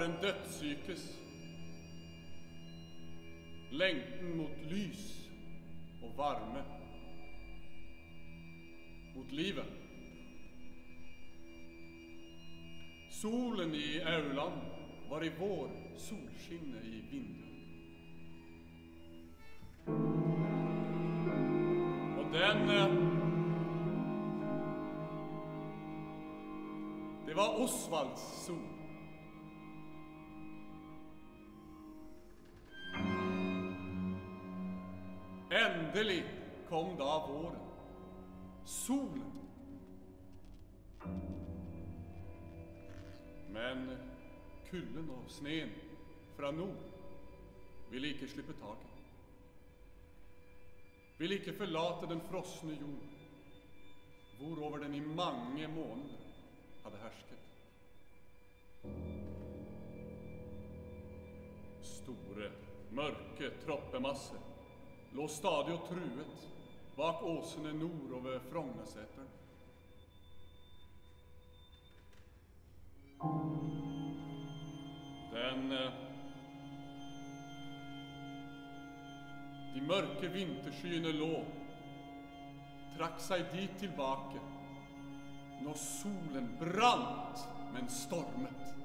den dødssykes. Lengten mot lys og varme. Mot livet. Solen i aulan var i vår solskinnet i vinduet. Og den eh, Det var Osvalds sol. Endelig kom da våren. Solen. Men kulden og sneen fra nord ville ikke slippe taket. Ville ikke forlate den frosne jord, hvorover den i mange måneder hadde hersket. Store, mørke troppemasser lå stadig og truet bak åsene nordover Frognerseteren. Den eh, De mørke vinterskyene lå, trakk seg dit tilbake når solen brant, men stormet.